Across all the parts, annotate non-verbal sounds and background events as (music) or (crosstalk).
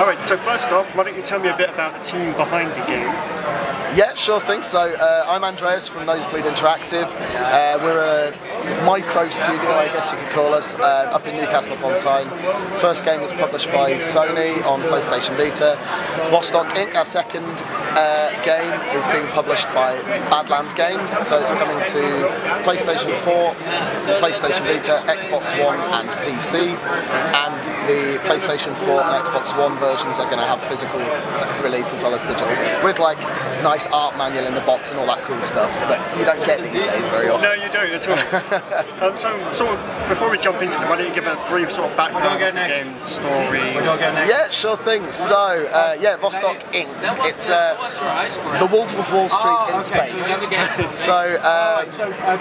Alright, so first off, why don't you tell me a bit about the team behind the game? Yeah, sure thing. So uh, I'm Andreas from Nosebleed Interactive. Uh, we're a micro studio, I guess you could call us, uh, up in Newcastle upon Tyne. First game was published by Sony on PlayStation Vita. Vostok Inc., our second uh, game, is being published by Badland Games. So it's coming to PlayStation 4, PlayStation Vita, Xbox One, and PC. And the PlayStation 4 and Xbox One versions are going to have physical release as well as digital, with like nice nice art manual in the box and all that cool stuff that you don't get these days very often. No, you don't at all. (laughs) um, so, sort of, before we jump into it, why don't you give a brief sort of background of the game story? Yeah, sure thing. So, uh, yeah, Vostok Inc. It's uh, the Wolf of Wall Street in space. So, um,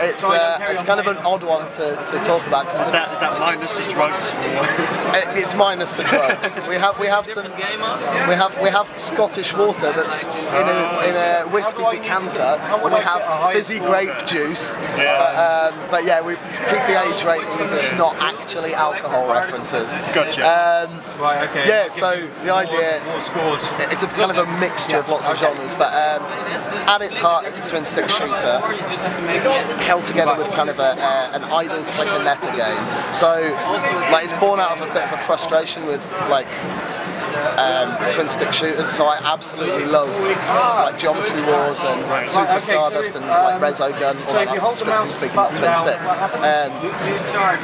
it's uh, it's kind of an odd one to, to talk about. Is that, is that minus the drugs? (laughs) it's minus the drugs. (laughs) We have we have some we have we have Scottish water that's in a in a whiskey decanter and we have fizzy grape juice. Yeah. But, um, but, yeah, we to keep the age ratings, it's not actually alcohol references. Gotcha. Um, right, okay. Yeah, so the idea, it's a kind of a mixture of lots of genres, but um, at its heart, it's a twin stick shooter held together with kind of a, a, an idle clicker meta game. So, like, it's born out of a bit of a frustration with like um, twin stick shooters, so I absolutely loved like Geometry Wars and Super Stardust and like Resogun, all that that's strictly speaking not twin stick. Um,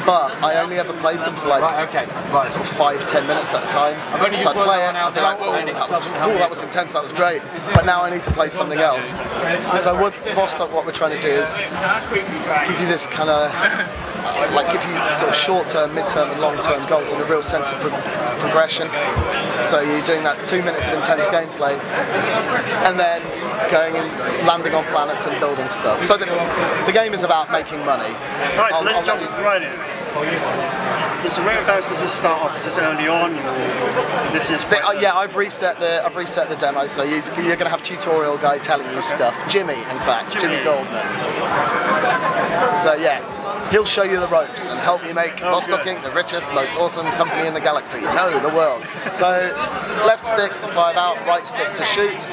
but I only ever played them for like okay, sort of five, ten minutes at a time. So I'd play it, I'd be like, oh, that was, that was intense, that was great. But now I need to play something else. So with Vostok, what we're trying to do is give you this kind of like give you sort of short-term, mid-term and long-term goals and a real sense of pro progression. So you're doing that two minutes of intense gameplay and then going and landing on planets and building stuff. So the, the game is about making money. Right, so let's jump right in. So whereabouts does this start off? Is this early on? This is. The, uh, yeah, I've reset the I've reset the demo, so you, are going to have tutorial guy telling you stuff. Jimmy, in fact, Jimmy, Jimmy Goldman. So yeah, He'll show you the ropes and help you make oh, Vostok the richest, most awesome company in the galaxy. No, the world. So left stick to fly about, right stick to shoot.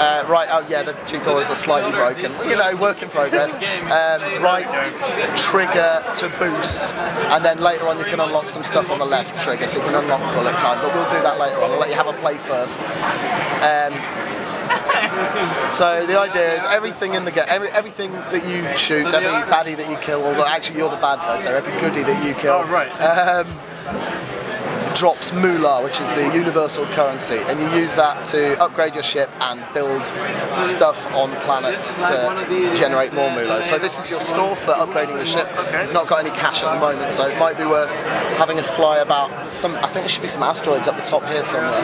Uh, right, oh yeah, the tutorials are slightly broken. You know, work in progress. Um, right trigger to boost, and then later on you can unlock some stuff on the left trigger, so you can unlock bullet time. But we'll do that later on. I'll let you have a play first. Um, so the idea is everything in the game, every, everything that you shoot, every baddie that you kill, although actually you're the bad guy, so every goodie that you kill. Oh, right. Um, drops moolah, which is the universal currency, and you use that to upgrade your ship and build stuff on planets to generate more moolah. So this is your store for upgrading your ship. Not got any cash at the moment, so it might be worth having a fly about some. I think there should be some asteroids up the top here somewhere.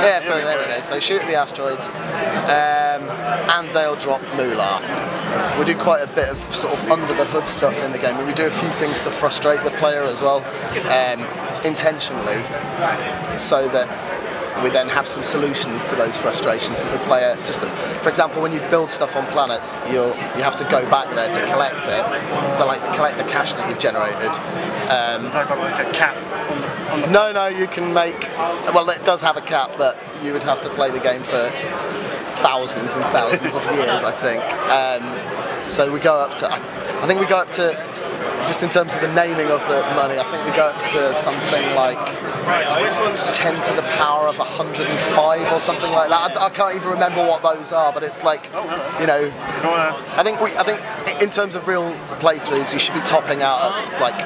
Yeah, so there we go. So shoot at the asteroids, um, and they'll drop moolah. We do quite a bit of sort of under the hood stuff in the game, and we do a few things to frustrate the player as well. Um, intentionally so that we then have some solutions to those frustrations that the player just for example when you build stuff on planets you'll you have to go back there to collect it the like collect the cash that you've generated um, like a cap on the no no you can make well it does have a cap but you would have to play the game for thousands and thousands of years I think um, so we go up to I, I think we go up to just in terms of the naming of the money, I think we go up to something like 10 to the power of 105 or something like that. I, I can't even remember what those are, but it's like, you know, I think we, I think in terms of real playthroughs, you should be topping out at like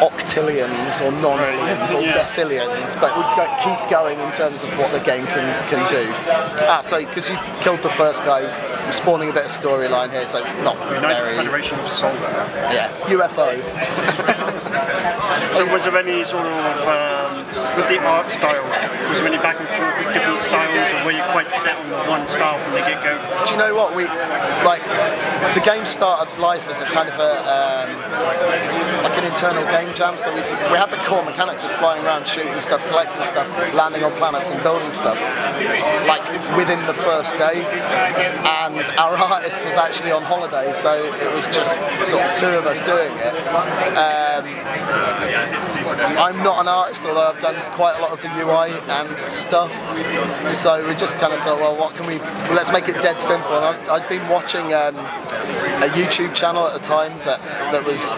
octillions or nonillions or decillions, but we keep going in terms of what the game can, can do. Ah, so because you killed the first guy, I'm spawning a bit of storyline here, so it's not United very... Federation of Solar. Yeah, UFO. (laughs) so was there any sort of, um, with the art style, was there any back and forth with different styles, or were you quite set on the one style from the get-go? Do you know what, we, like, the game started life as a kind of a, um, like an internal game jam, so we, we had the core mechanics of flying around, shooting stuff, collecting stuff, landing on planets and building stuff, like, within the first day, and and our (laughs) artist was actually on holiday, so it was just sort of two of us doing it. Um, I'm not an artist, although I've done quite a lot of the UI and stuff. So we just kind of thought, well, what can we? Well, let's make it dead simple. And I'd, I'd been watching um, a YouTube channel at the time that that was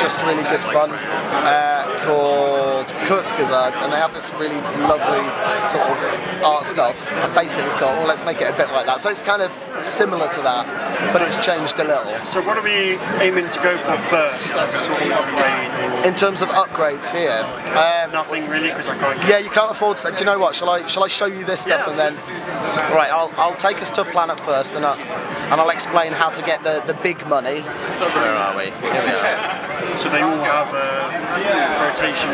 just really good fun uh, called Kurzgesagt, and they have this really lovely sort of art style. And basically thought, well, let's make it a bit like that. So it's kind of similar to that, but it's changed a little. So what are we aiming to go for first as a sort of upgrade? In terms of upgrades here, um, nothing really because I can't. Yeah, you can't afford to. Do you know what? Shall I shall I show you this stuff Yeah, and then? Right, I'll I'll take us to a planet first, and I, and I'll explain how to get the the big money. Where are we? Here we are. So they all have a rotation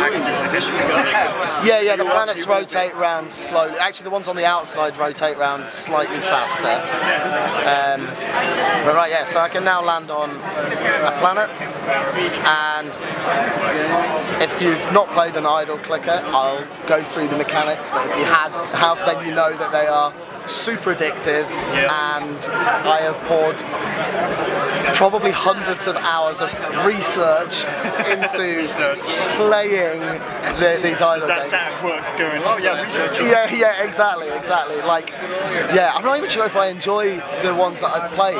axis. Yeah, yeah. The planets rotate round slowly. Actually, the ones on the outside rotate round slightly faster. Um, but right, yeah. So I can now land on a planet, and if you've not played an idle clicker, I'll go through the mechanics. But if you had, have, then you know that they are super addictive, and I have poured probably hundreds of hours of research (laughs) into Research. playing the, these That's games. at work going, oh yeah, research. Yeah, yeah, exactly, exactly. Like, yeah, I'm not even sure if I enjoy the ones that I've played,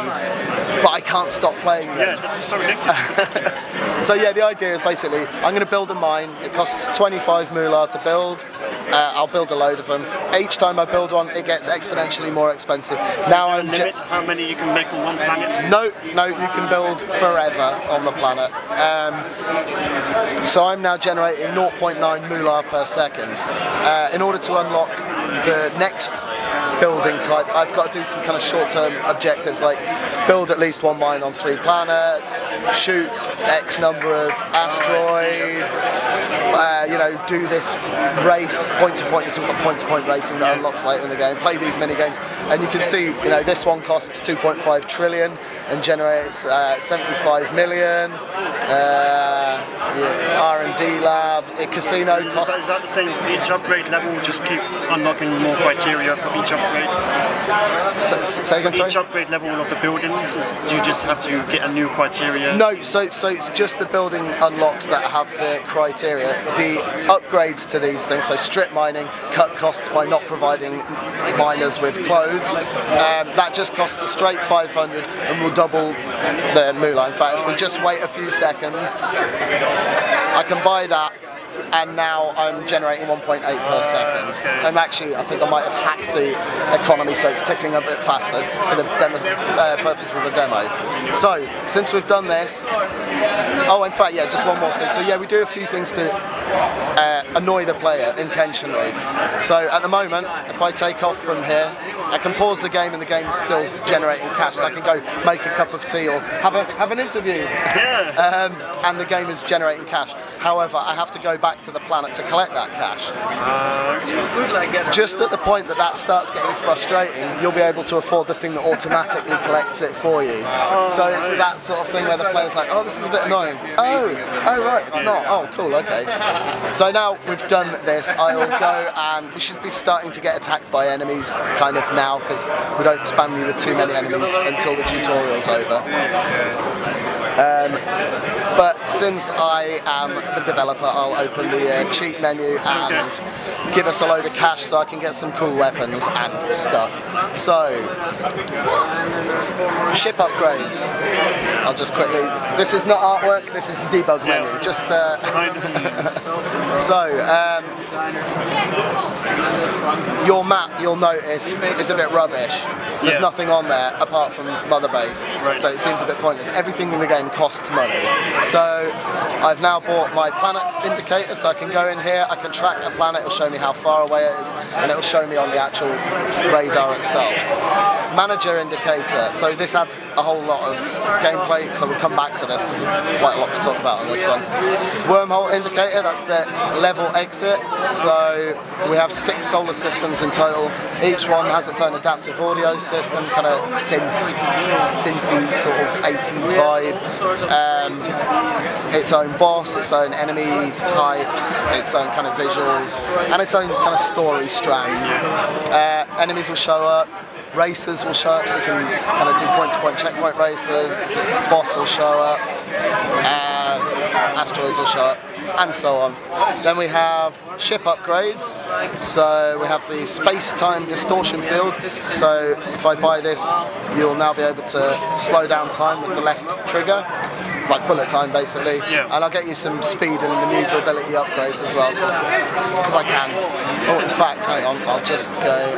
but I can't stop playing them. Yeah, that's just so addictive. (laughs) So yeah, the idea is basically I'm going to build a mine. It costs 25 moolah to build. Uh, I'll build a load of them. Each time I build one, it gets exponentially more expensive. Now I'm limit how many you can make on one planet. no, no, you can build forever on the planet. Um, so I'm now generating 0.9 moolah per second. Uh, in order to unlock the next building type, I've got to do some kind of short-term objectives like build at least one mine on three planets, shoot X number of asteroids, uh, you know, do this race point-to-point, some point-to-point racing that unlocks later in the game, play these mini games, and you can see, you know, this one costs 2.5 trillion and generates uh, 75 million. Uh, yeah, R&D lab, a casino Is that, is costs. that the same for each upgrade level? Just keep unlocking more criteria for each upgrade. Say, say again, sorry. Each upgrade level of the do you just have to get a new criteria? No, so so it's just the building unlocks that have the criteria. The upgrades to these things, so strip mining, cut costs by not providing miners with clothes. Um, that just costs a straight 500 and will double the moolah. In fact, if we just wait a few seconds, I can buy that. And now I'm generating 1.8 per second. I'm actually, I think I might have hacked the economy so it's ticking a bit faster for the demo, uh, purpose of the demo. So, since we've done this, Oh, in fact, yeah, just one more thing. So, yeah, we do a few things to uh, annoy the player intentionally. So, at the moment, if I take off from here, I can pause the game and the game's still generating cash. So I can go make a cup of tea or have a have an interview, Yeah. (laughs) um, and the game is generating cash. However, I have to go back to the planet to collect that cash. Just at the point that that starts getting frustrating, you'll be able to afford the thing that automatically collects it for you. So it's that sort of thing where the player's like, oh, this is a bit annoying. Oh, oh right, it's not. Oh, cool, okay. So now we've done this, I'll go and we should be starting to get attacked by enemies kind of now because we don't spam you with too many enemies until the tutorial's over. Um, but since I am the developer, I'll open the uh, cheat menu and give us a load of cash so I can get some cool weapons and stuff. So, ship upgrades. I'll just quickly. This is not artwork. This is the debug Yeah. menu. Just uh, Behind the scenes. (laughs) so. Um, your map, you'll notice, is a bit rubbish. There's Yeah. nothing on there apart from Mother Base, Right. so it seems a bit pointless. Everything in the game costs money. So I've now bought my planet indicator, so I can go in here, I can track a planet, it'll show me how far away it is, and it'll show me on the actual radar itself. Manager indicator, so this adds a whole lot of gameplay, so we'll come back to this because there's quite a lot to talk about on this one. Wormhole indicator, that's the level exit, so we have six solar systems in total. Each one has its own adaptive audio system, kind of synth, synthy sort of 80s vibe. Um, its own boss, its own enemy types, its own kind of visuals, and its own kind of story strand. Uh, enemies will show up. Races will show up, so you can kind of do point-to-point checkpoint races. Boss will show up. Uh, asteroids will show up. And so on. Then we have ship upgrades. So we have the space-time distortion field. So if I buy this, you'll now be able to slow down time with the left trigger like bullet time basically. Yeah. And I'll get you some speed and maneuverability upgrades as well because I can. Oh, in fact, hang on, I'll just go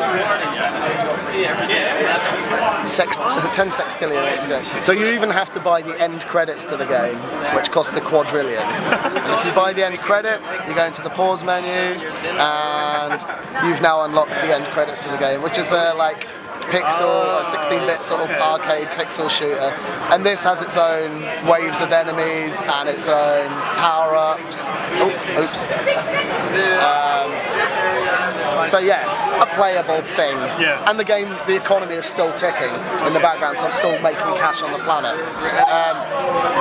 sex, (laughs) 10 sextillion today. So you even have to buy the end credits to the game, which cost a quadrillion. if you buy the end credits, you go into the pause menu and you've now unlocked the end credits to the game, which is uh, like pixel, 16-bit sort of arcade pixel shooter. And this has its own waves of enemies and its own power-ups. Oh, oops. Um, so yeah, a playable thing. Yeah. And the game, the economy is still ticking in the background, so I'm still making cash on the planet. Um,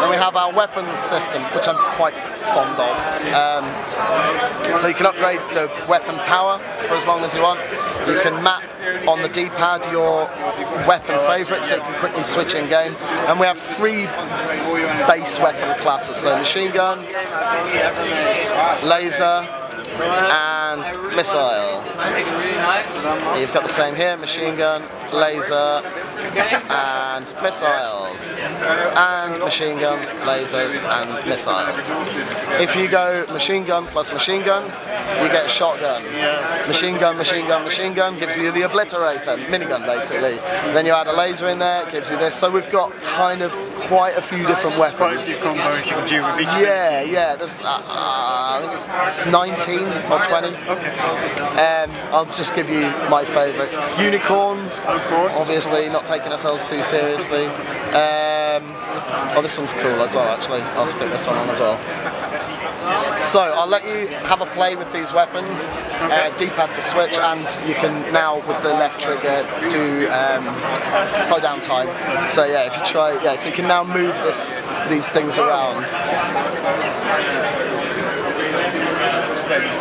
then we have our weapons system, which I'm quite fond of. Um, so you can upgrade the weapon power for as long as you want. You can map on the D-pad your weapon favourite, so you can quickly switch in game. And we have three base weapon classes, so machine gun, laser, and missile. You've got the same here, machine gun, laser, and missiles. And machine guns, lasers, and missiles. If you go machine gun plus machine gun, you get shotgun. Machine gun, machine gun, machine gun gives you the obliterator, minigun basically. Then you add a laser in there, it gives you this. So we've got kind of quite a few different Quite a weapons. few combos you can do with each Yeah, yeah. There's, uh, uh, I think it's, it's 19 or 20. Okay. Um, I'll just give you my favourites. Unicorns, Of course, of obviously, course. not taking ourselves too seriously. Um, oh, this one's cool as well, actually. I'll stick this one on as well. So I'll let you have a play with these weapons, uh, D-pad to switch, and you can now with the left trigger do um, slow down time. So yeah, if you try, yeah, so you can now move this these things around.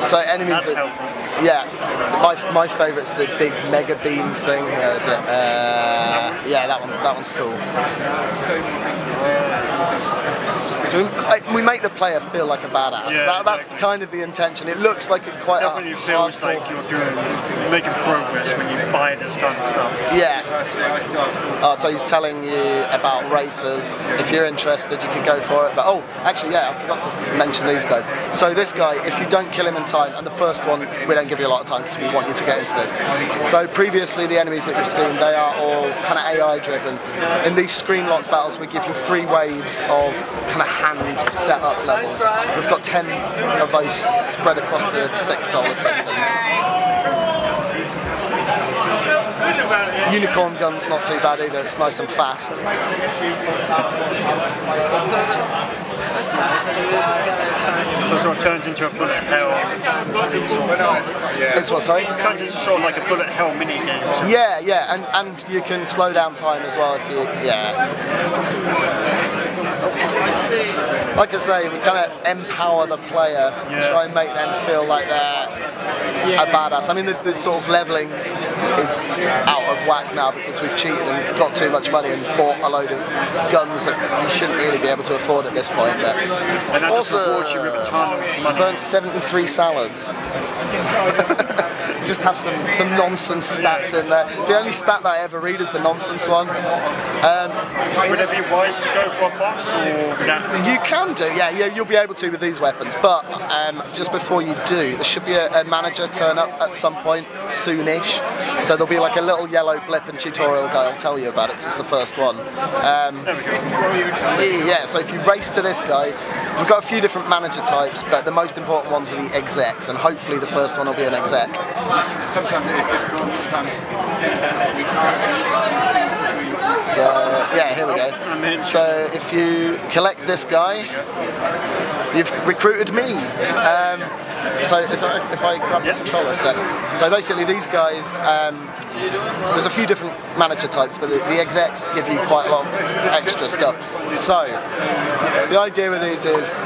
So enemies. Are- yeah, my, my favourite's the big mega beam thing. Where is it? Uh, yeah, that one's that one's cool. So we, like, we make the player feel like a badass. Yeah, that, that's exactly. kind of the intention. It looks like a quite Definitely a feels hardcore- like you're doing, you're making progress when you buy this kind of stuff. Yeah. Oh, so he's telling you about racers. If you're interested, you can go for it. But oh, actually, yeah, I forgot to mention these guys. So this guy, if you don't kill him in time, and the first one, we don't give you a lot of time because we want you to get into this. So previously, the enemies that you've seen, they are all kind of AI driven. In these screen lock battles, we give you three waves of kind of hand setup levels. We've got ten of those spread across the six solar systems. Unicorn gun's not too bad either, it's nice and fast. So it sort of turns into a bullet hell. Sort of, It's what, sorry? turns into sort of like a bullet hell mini game. Yeah, yeah, and, and you can slow down time as well if you, yeah. Like I say, we kind of empower the player, Yeah. try and make them feel like they're a badass. I mean, the, the sort of leveling is, is out of whack now because we've cheated and got too much money and bought a load of guns that we shouldn't really be able to afford at this point. But and also, you with a ton of uh, money. burnt 73 salads. (laughs) Just have some, some nonsense stats in there. It's the only stat that I ever read is the nonsense one. Um, Would it be wise to go for a boss or that you can do, yeah, yeah, you'll be able to with these weapons. But um, just before you do, there should be a, a manager turn up at some point soonish. So there'll be like a little yellow blip and tutorial guy will tell you about it because it's the first one. Um, yeah, so if you race to this guy, we've got a few different manager types, but the most important ones are the execs, and hopefully the first one will be an exec. Sometimes it is difficult, sometimes we can't. So yeah, here we go. So if you collect this guy, you've recruited me. Um, so is that- if I grab the Yeah. controller set, so basically these guys, um, there's a few different manager types, but the, the execs give you quite a lot of extra stuff. So the idea with these is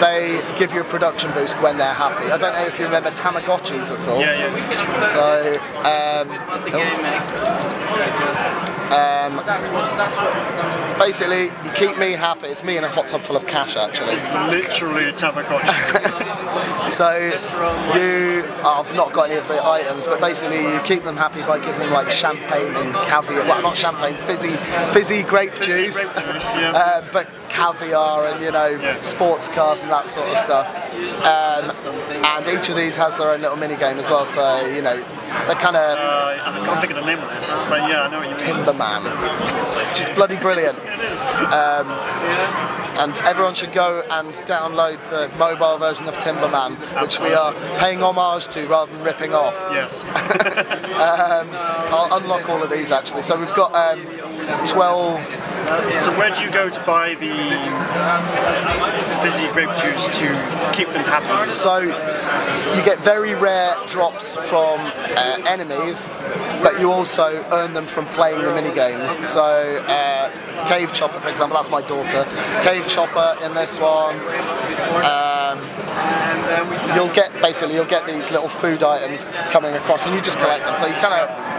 they give you a production boost when they're happy. I don't know if you remember Tamagotchis at all. Yeah, yeah. So um, Um, basically, you keep me happy. It's me in a hot tub full of cash, actually. It's literally a Tamagotchi. (laughs) So you, I've not got any of the items, but basically you keep them happy by giving them like champagne and caviar. Well, not champagne, fizzy, fizzy grape Fizzy juice. grape juice, yeah. (laughs) uh, but caviar and you know sports cars and that sort of stuff. Um, and each of these has their own little mini game as well. So you know they're kind of uh, I can't think of the name of this, but yeah, I know what you mean. Timberman, which is bloody brilliant. It is. And everyone should go and download the mobile version of Timberman, which we are paying homage to rather than ripping off. Yes. (laughs) (laughs) I'll unlock all of these actually. So we've got um, 12 So where do you go to buy the fizzy grape juice to keep them happy? So you get very rare drops from uh, enemies, but you also earn them from playing the mini games. So uh, Cave Chopper, for example, that's my daughter. Cave Chopper in this one. Um, you'll get basically you'll get these little food items coming across, and you just collect them. So you kind of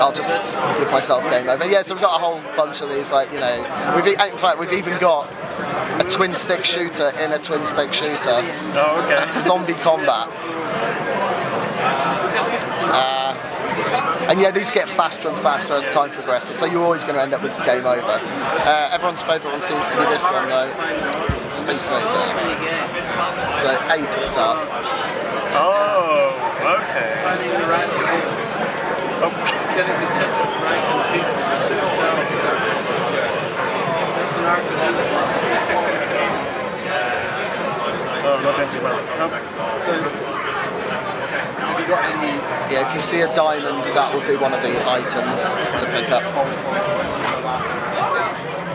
I'll just give myself game over. Yeah, so we've got a whole bunch of these, like you know, we've in fact we've even got a twin stick shooter in a twin stick shooter, Oh, okay. (laughs) zombie combat. Uh, and yeah, these get faster and faster as time progresses, so you're always going to end up with game over. Uh, everyone's favourite one seems to be this one though, Space Laser. So A to start. Oh, okay. Oh, not doing too well. Oh, Yeah, if you see a diamond, that would be one of the items to pick up.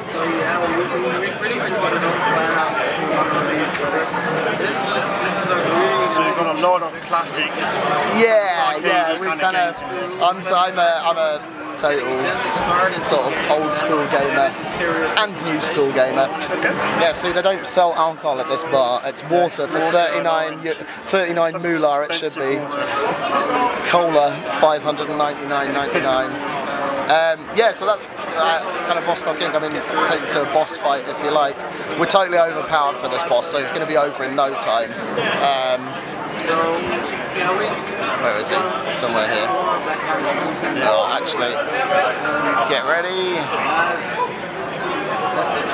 So yeah, we, we, we pretty much got it all planned out for one of these. So this, this, this is a really so you've lot of classic. Yeah, Arcade yeah, we kind kind of of. games in this. I'm, I'm a, I'm a total sort of old school gamer and new school gamer. Okay. Yeah, see, they don't sell alcohol at this bar. It's water for 39, eu- 39 moolah. It should be. Cola, 599.99. Um, yeah, so that's, that's kind of Vostok Inc. I mean, take to a boss fight if you like. We're totally overpowered for this boss, so it's going to be over in no time. Um, So where is it? Somewhere here. Oh, actually, get ready. That's it.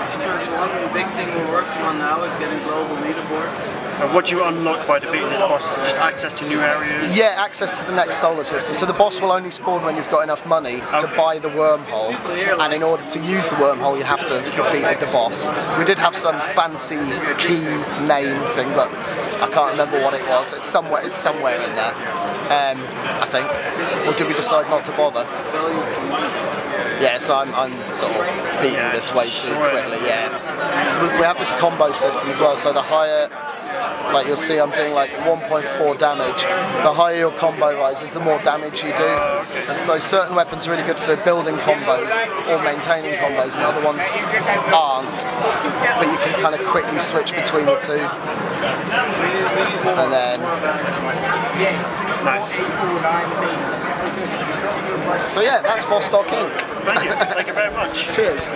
One big thing we're working on now is getting global leaderboards. And what you unlock by defeating this boss is just access to new areas. Yeah, access to the next solar system. So the boss will only spawn when you've got enough money to Okay. buy the wormhole. And in order to use the wormhole, you have to have defeated the boss. We did have some fancy key name thing, but I can't remember what it was. It's somewhere. It's somewhere in there. Um, I think. Or did we decide not to bother? Yeah, so I'm, I'm sort of beating Yeah, this way too quickly. Yeah. So we, we have this combo system as well. So the higher like you'll see I'm doing like 1.4 damage. The higher your combo rises, the more damage you do. And so certain weapons are really good for building combos or maintaining combos and other ones aren't. But you can kind of quickly switch between the two. And then, Nice. so yeah, that's Vostok Inc. Thank you. Thank you very much. (laughs) Cheers.